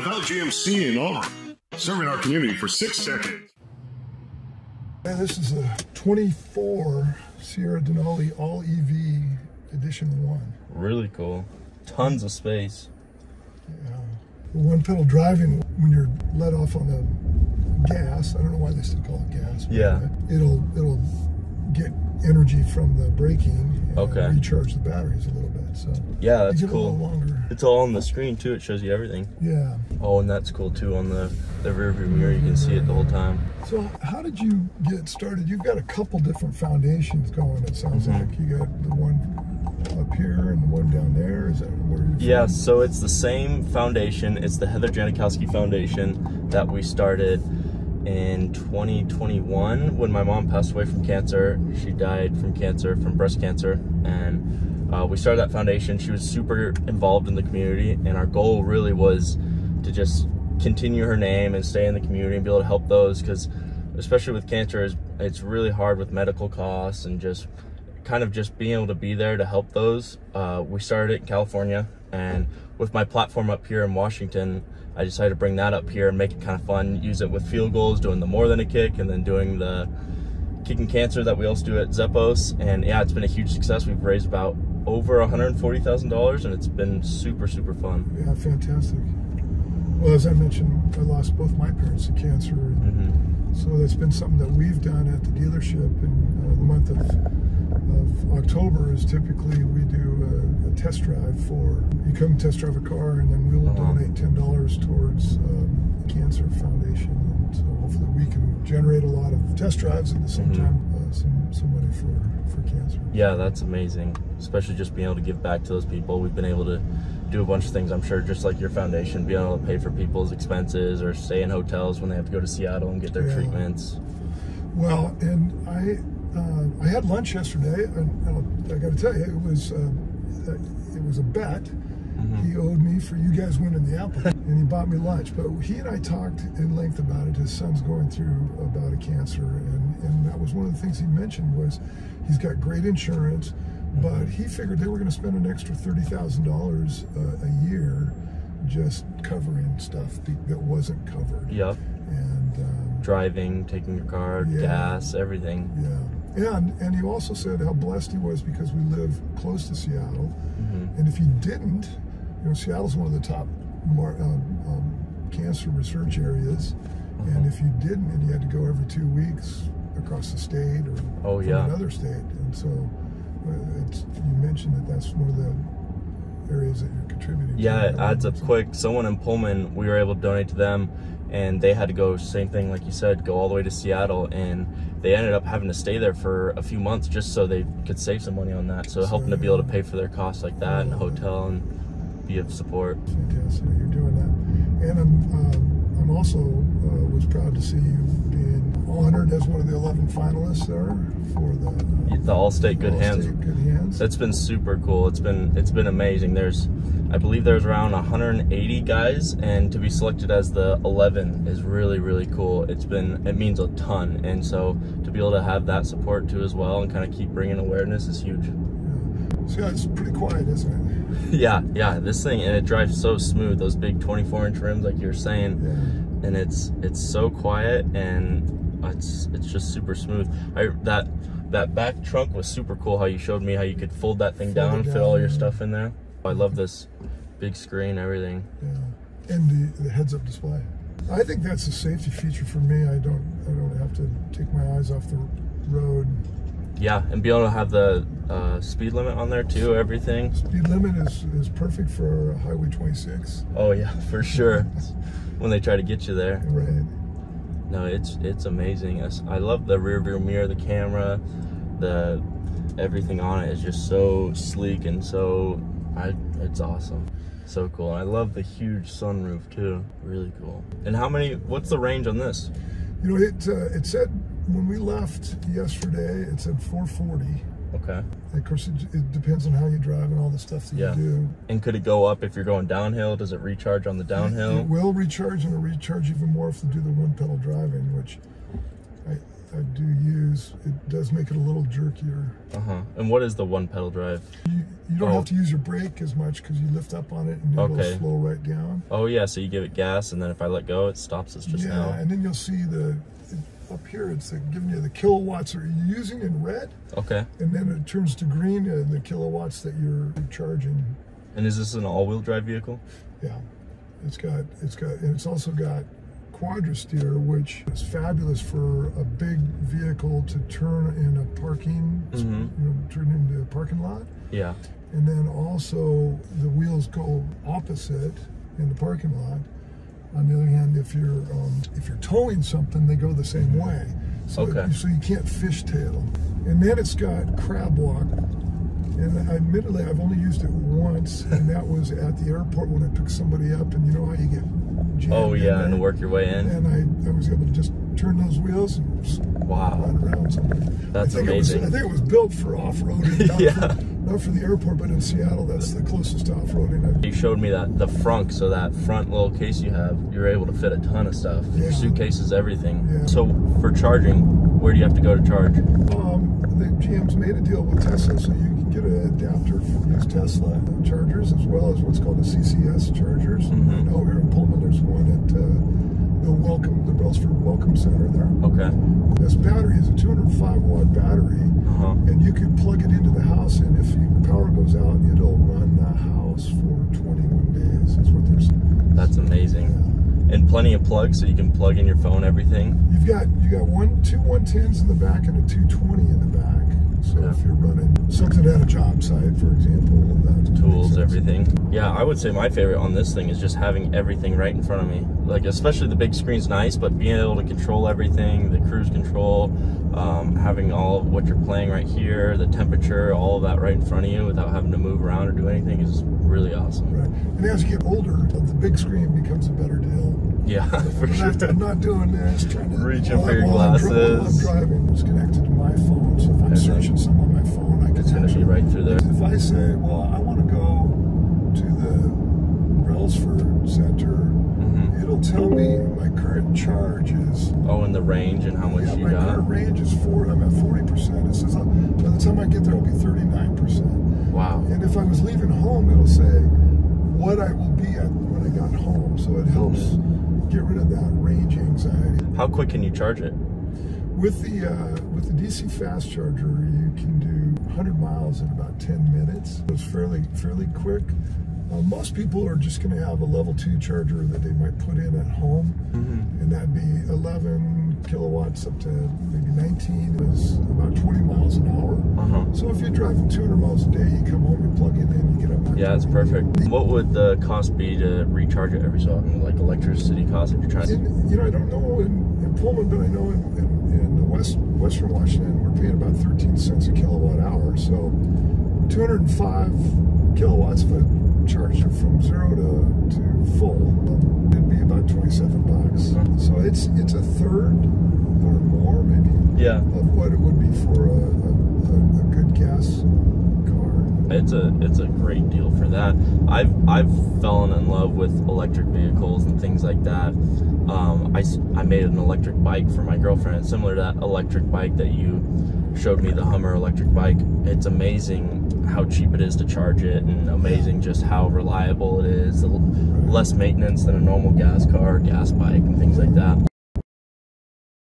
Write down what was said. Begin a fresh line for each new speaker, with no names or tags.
Val GMC in Auburn, serving our community for six decades.
Yeah, this is a 24 Sierra Denali All EV Edition 1.
Really cool. Tons of space.
Yeah. One pedal driving, when you're let off on the gas, I don't know why they still call it gas.
Yeah.
It'll, it'll get energy from the braking
Okay.
recharge the batteries a little bit. So
Yeah, that's
you
cool.
longer.
It's all on the screen too. It shows you everything.
Yeah.
Oh, and that's cool too. On the the rear view mirror, you can see it the whole time.
So how did you get started? You've got a couple different foundations going. It sounds
Mhm.
like you got the one up here and the one down there. Is that where you're
Yeah,
from?
so it's the same foundation. It's the Heather Janikowski Foundation that we started in 2021 when my mom passed away from cancer. She died from cancer, from breast cancer, and uh, we started that foundation. She was super involved in the community, and our goal really was to just continue her name and stay in the community and be able to help those because, especially with cancer, it's- really hard with medical costs and just kind of just being able to be there to help those. Uh, we started it in California, and with my platform up here in Washington, I decided to bring that up here and make it kind of fun. Use it with field goals, doing the more than a kick, and then doing the kicking cancer that we also do at Zeppoz. And yeah, it's been a huge success. We've raised about over $140,000, and it's been super, super fun.
Yeah, fantastic. Well, as I mentioned, I lost both my parents to cancer.
hmm
So that's been something that we've done at the dealership. In uh, the month of, of October is typically we do a, a test drive for, you come test drive a car and then we will
Uh-huh.
donate $10 towards um, Cancer Foundation. And so hopefully we can generate a lot of test drives at the same
Mhm.
time uh, some, some money for, for cancer.
Yeah, that's amazing. Especially just being able to give back to those people. We've been able to do a bunch of things, I'm sure, just like your foundation, being able to pay for people's expenses or stay in hotels when they have to go to Seattle and get their
Yeah.
treatments.
Well, and I uh, I had lunch yesterday, and I'll, I got to tell you, it was uh, it was a bet.
Mhm.
He owed me for you guys winning the Apple, and he bought me lunch. But he and I talked in length about it. His son's going through about a cancer, and and that was one of the things he mentioned was he's got great insurance, but he figured they were going to spend an extra thirty thousand dollars uh, a year just covering stuff that wasn't covered.
Yep.
And um,
Driving, taking your car,
Yeah.
gas, everything.
yeah. And and he also said how blessed he was because we live close to Seattle.
hmm
And if he didn't, you know, Seattle's one of the top mar- um, um, cancer research areas. And
Mhm.
if you didn't, and you had to go every two weeks across the state or
Oh, yeah.
another state, and so uh, it's, you mentioned that that's one of the areas that you're contributing. to.
Yeah, it adds up quick. Someone in Pullman, we were able to donate to them, and they had to go, same thing, like you said, go all the way to Seattle, and they ended up having to stay there for a few months just so they could save some money on that. So helping to be able to pay for their costs like that and hotel and be of support.
Fantastic, you're doing that. And I'm, um, I'm also uh, was proud to see you being honored as one of the 11 finalists there for the
The Allstate Good Hands
Allstate Good Hands.
That's been super cool. It's been it's been amazing. There's I believe there's around 180 guys and to be selected as the 11 is really really cool. It's been it means a ton and so to be able to have that support too as well and kind of keep bringing awareness is huge.
So yeah, it's pretty quiet, isn't it?
yeah, yeah, this thing and it drives so smooth those big 24 inch rims like you're saying
Yeah.
and it's it's so quiet and it's it's just super smooth. I that that back trunk was super cool how you showed me how you could fold that thing
Fold it
down, fit all your stuff in there. I love this big screen, everything.
Yeah. And the, the heads-up display. I think that's a safety feature for me. I don't I don't have to take my eyes off the road.
Yeah, and be able to have the uh, speed limit on there too, everything.
Speed limit is, is perfect for Highway 26.
Oh yeah, for sure. when they try to get you there.
Right.
No, it's it's amazing. I love the rear view mirror, the camera, the everything on it is just so sleek and so I it's awesome. So cool. I love the huge sunroof too. Really cool. And how many what's the range on this?
You know, it uh, it said when we left yesterday, it said 440.
Okay.
Of course, it, it depends on how you drive and all the stuff that
Yeah.
you do.
And could it go up if you're going downhill? Does it recharge on the downhill?
It will recharge and it'll recharge even more if you do the one pedal driving, which I, I do use. It does make it a little jerkier.
Uh-huh. And what is the one pedal drive?
You, You don't
Oh.
have to use your brake as much because you lift up on it and it'll
Okay.
slow right down.
Oh yeah, so you give it gas, and then if I let go, it stops us just
yeah,
now.
Yeah, and then you'll see the up here. It's like giving you the kilowatts that you're using in red,
Okay.
and then it turns to green and the kilowatts that you're charging.
And is this an all-wheel drive vehicle?
Yeah, it's got it's got and it's also got quadra steer, which is fabulous for a big vehicle to turn in a parking,
Mhm.
you know, turn into a parking lot.
Yeah.
And then also the wheels go opposite in the parking lot. On the other hand, if you're um, if you're towing something, they go the same way. So
Okay.
so you can't fishtail. And then it's got crab walk. And I admittedly, I've only used it once, and that was at the airport when I picked somebody up. And you know how you get
Oh yeah, and to work your way in.
And I, I was able to just turn those wheels and just
Wow.
run around somewhere.
That's
I think It was,
amazing.
I think it was built for off-roading, not,
Yeah.
for, not for the airport, but in Seattle, that's the closest to off-roading.
You showed me that the front, so that front little case you have, you're able to fit a ton of stuff.
Yeah.
Your suitcases, everything.
Yeah.
So for charging, where do you have to go to charge?
Um, the GM's made a deal with Tesla, so you can get an adapter for these Tesla chargers as well as what's called a CCS chargers. I know here in Pullman, there's one at uh, the Welcome, the Brelsford Welcome Center there.
Okay.
This battery is a 205 watt battery,
Uh-huh.
and you can plug it into the house, and if you, power goes out, it'll run the house for 21 days. Is what they're saying.
That's amazing. And plenty of plugs, so you can plug in your phone, everything.
You've got you got one two 110s in the back and a 220 in the back. So
Yeah.
if you're running something at a job site, for example,
tools, everything. Yeah, I would say my favorite on this thing is just having everything right in front of me. Like, especially the big screen's nice, but being able to control everything, the cruise control, um, having all of what you're playing right here, the temperature, all of that right in front of you without having to move around or do anything is really awesome.
Right. And as you get older, the big screen becomes a better deal.
Yeah, for
I'm,
sure.
not, I'm not doing this. Trying to
Reaching
while
for your
glasses. I'm dri- while I'm
glasses.
driving, it's connected to my phone. So if I'm
And
searching something on my phone, I can
It's gonna be
actually-
right through there.
If I say, well, I want to go to the Brelsford Center,
Mhm.
it'll tell me my current charge is.
Oh, and the range and how much
Yeah,
you
my
got.
current range is four. I'm at forty percent. It says uh, by the time I get there, I'll be thirty nine percent.
Wow.
And if I was leaving home, it'll say what I will be at when I got home. So it helps get rid of that range anxiety.
How quick can you charge it?
With the uh, with the DC fast charger, you can do 100 miles in about 10 minutes. It's fairly fairly quick. Uh, most people are just going to have a level two charger that they might put in at home,
Mm-hmm.
and that'd be 11 kilowatts up to maybe 19. Is about 20 miles an hour.
Uh-huh.
So if you're driving 200 miles a day, you come home, you plug it in, you get up.
Yeah,
to
it's perfect. What would the cost be to recharge it every so often? Like electricity cost if you're trying to.
You know, I don't know in, in Pullman, but I know in, in, in the West Western Washington, we're paying about 13 cents a kilowatt hour. So 205 kilowatts, I charged it from zero to, to full, it'd be about 27 bucks. So it's it's a third or more, maybe,
Yeah.
of what it would be for a, a, a, a good gas car.
It's a it's a great deal for that. I've I've fallen in love with electric vehicles and things like that. Um, I, I made an electric bike for my girlfriend, similar to that electric bike that you showed me, the Hummer electric bike. It's amazing how cheap it is to charge it, and amazing just how reliable it is. Less maintenance than a normal gas car, gas bike, and things like that.